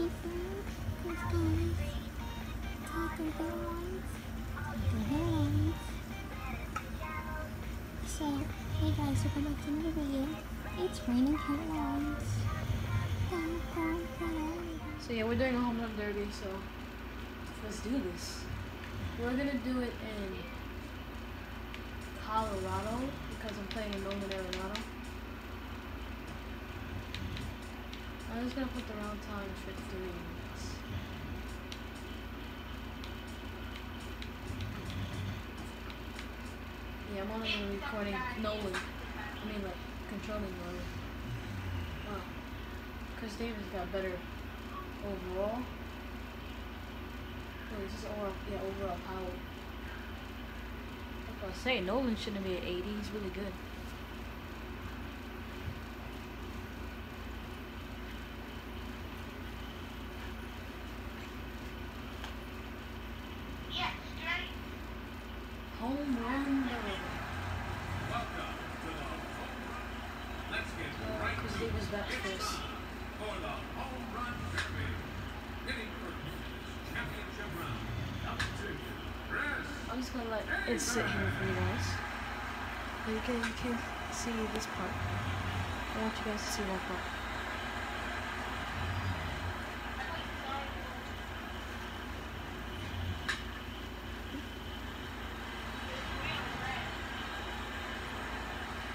people, those guys, take their headlines, take their. So, hey guys, welcome back to another video. It's raining dun, dun. So yeah, we're doing a home run derby, so let's do this. We're gonna do it in Colorado because I'm playing in Nolan, Arenado. I'm just gonna put the round times for three minutes. Yeah, I'm on the recording Nolan. I mean like controlling Nolan. Wow. Chris Davis got better overall. Oh, this overall, yeah, overall power. That's what I say. Nolan shouldn't be at 80. He's really good. It's. I'm just gonna let it sit here for you guys. You can, you can see this part. I want you guys to see that part.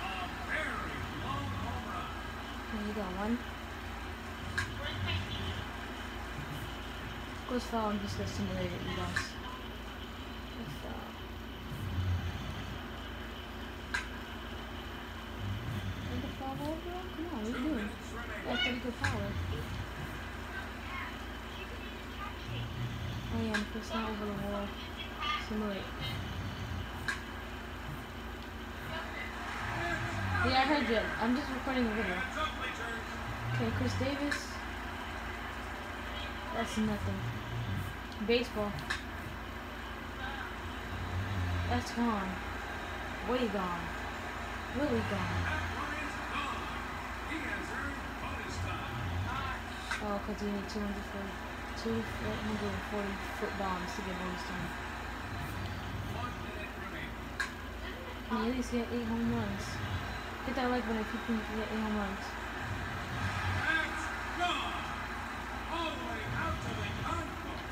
A very long home run. There you go, one. Goes foul and just gets simulated, you guys. Foul. Come on, what are you doing? That's pretty good power. Oh yeah, and if it's not over the wall, simulate. Yeah, I heard you. I'm just recording a video. Okay, Chris Davis. That's nothing. Baseball. That's gone. Way gone. Really gone. Oh, because you need 240, 240 foot bombs to get bonus time. Mean, at least get 8 home runs. Hit that like button if you can get 8 home runs. That's gone. All the way out to the concourse.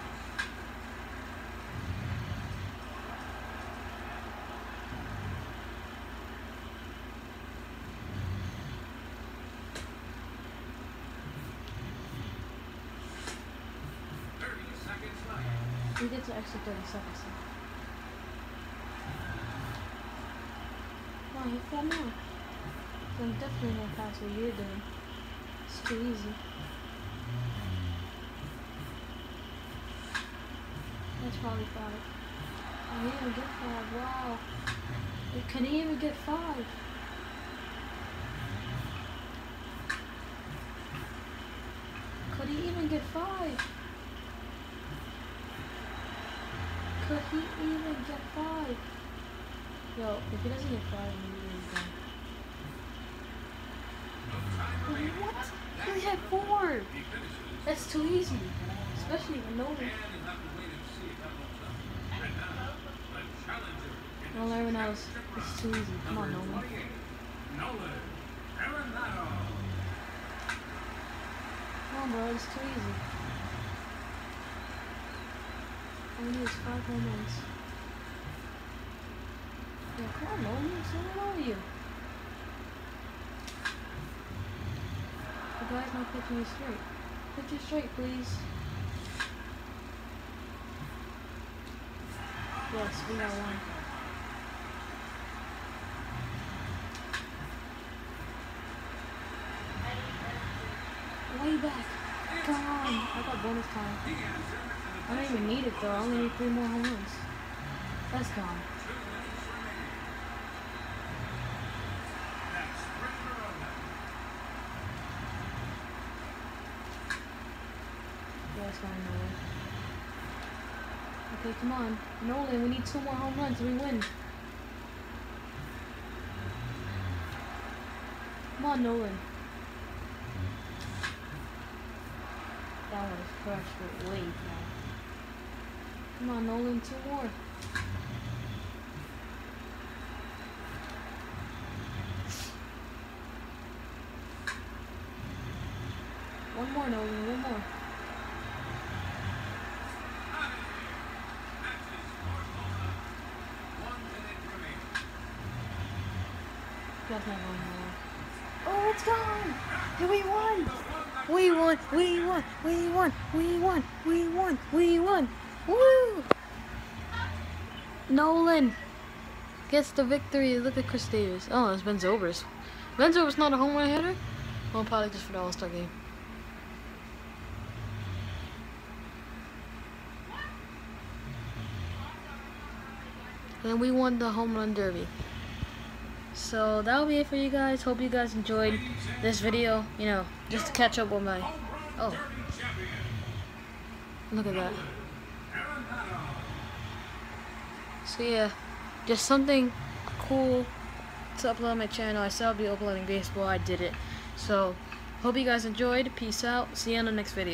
Thirty seconds We get to extra 30 seconds. now. Wow, four more. So I'm definitely gonna pass what you're doing. It's too easy. That's probably five. I didn't even get five. Wow. It he even get five? Could he even get five? Could he even get five? Yo, if he doesn't get five, I'm really done. What? He only had four. That's too easy. Especially when no one. Well, everyone else, it's too easy. Come on, Nolan. 28, Nolan. Come on, bro. It's too easy. Need is five home runs. Yeah, come on, Nolan. What's wrong with you? The guy's not pitching you straight. Pitch you straight, please. Yes, we got one. Way back. Come on. I got bonus time. I don't even need it though. I only need three more home runs. That's gone. That's going nowhere. Okay, come on. Nolan, we need two more home runs. We win. Come on, Nolan. That is crushed. Come on, Nolan, two more. One more, Nolan, one more. Oh, it's gone! We won! We won! We won! We won! We won! We won! We won! Woo! Nolan gets the victory. Look at Chris Davis. Oh, it's Ben Zobrist. Ben Zobrist not a home run hitter? Well, probably just for the All-Star game. And we won the home run derby. So that'll be it for you guys. Hope you guys enjoyed this video. You know, just to catch up with my. Oh, look at that. Arenado. So yeah, just something cool to upload on my channel. I said I'll be uploading baseball. I did it. So hope you guys enjoyed. Peace out. See you on the next video.